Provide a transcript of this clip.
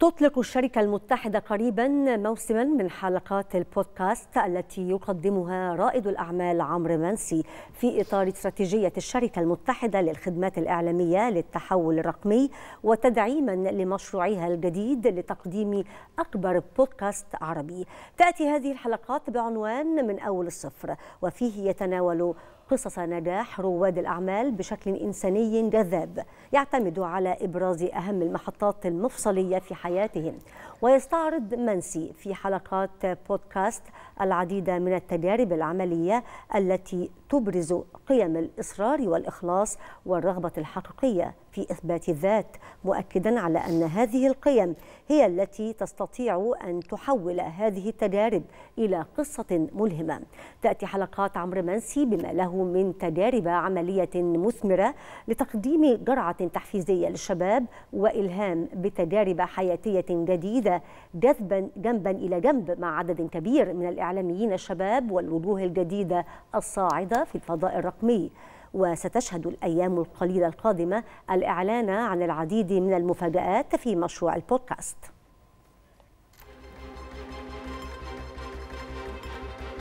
تطلق الشركة المتحدة قريبا موسما من حلقات البودكاست التي يقدمها رائد الأعمال عمرو منسي في إطار استراتيجية الشركة المتحدة للخدمات الإعلامية للتحول الرقمي وتدعيما لمشروعها الجديد لتقديم أكبر بودكاست عربي. تأتي هذه الحلقات بعنوان من أول الصفر وفيه يتناول قصص نجاح رواد الأعمال بشكل إنساني جذاب يعتمد على إبراز أهم المحطات المفصلية في حياتهم. ويستعرض منسي في حلقات بودكاست العديد من التجارب العملية التي تبرز قيم الإصرار والإخلاص والرغبة الحقيقية في إثبات الذات مؤكدا على أن هذه القيم هي التي تستطيع أن تحول هذه التجارب إلى قصة ملهمة. تأتي حلقات عمرو منسي بما له من تجارب عملية مثمرة لتقديم جرعة تحفيزية للشباب وإلهام بتجارب حياتية جديدة جذبا جنبا إلى جنب مع عدد كبير من الإعلاميين الشباب والوجوه الجديدة الصاعدة في الفضاء الرقمي. وستشهد الأيام القليلة القادمة الإعلان عن العديد من المفاجآت في مشروع البودكاست.